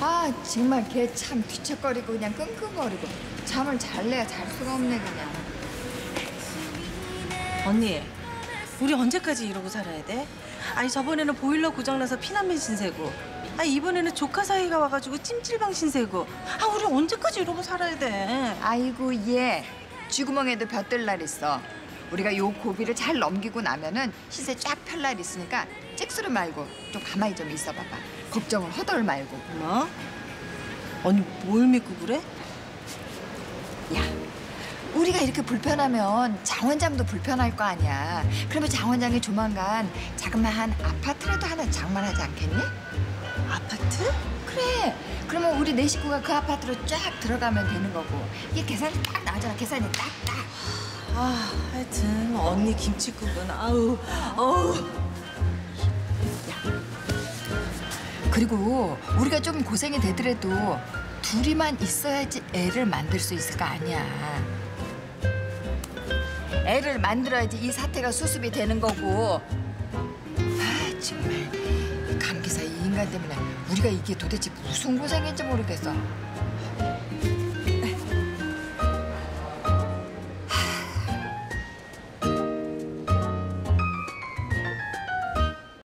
아 정말 걔 참 뒤척거리고 그냥 끙끙거리고 잠을 잘래야 잘 수가 없네 그냥. 언니, 우리 언제까지 이러고 살아야 돼? 아니 저번에는 보일러 고장나서 피난민 신세고, 아 이번에는 조카 사이가 와가지고 찜질방 신세고, 아 우리 언제까지 이러고 살아야 돼? 아이고 얘 쥐구멍에도 볕들 날 있어. 우리가 요 고비를 잘 넘기고 나면은 시세 쫙 펼 날 있으니까 잭스를 말고 좀 가만히 좀 있어봐봐. 걱정을 허덜 말고. 뭐? 언니 뭘 믿고 그래? 야, 우리가 이렇게 불편하면 장 원장도 불편할 거 아니야. 그러면 장 원장이 조만간 자그마한 아파트라도 하나 장만하지 않겠니? 아파트? 그래. 그러면 우리 네 식구가 그 아파트로 쫙 들어가면 되는 거고. 이게 계산이 딱 나오잖아. 계산이 딱 딱. 아 하여튼 언니 김치국은 아우 어우 그리고 우리가 좀 고생이 되더라도 둘이만 있어야지 애를 만들 수 있을 거 아니야. 애를 만들어야지 이 사태가 수습이 되는 거고. 아 정말 인간 때문에 우리가 이게 도대체 무슨 고생인지 모르겠어.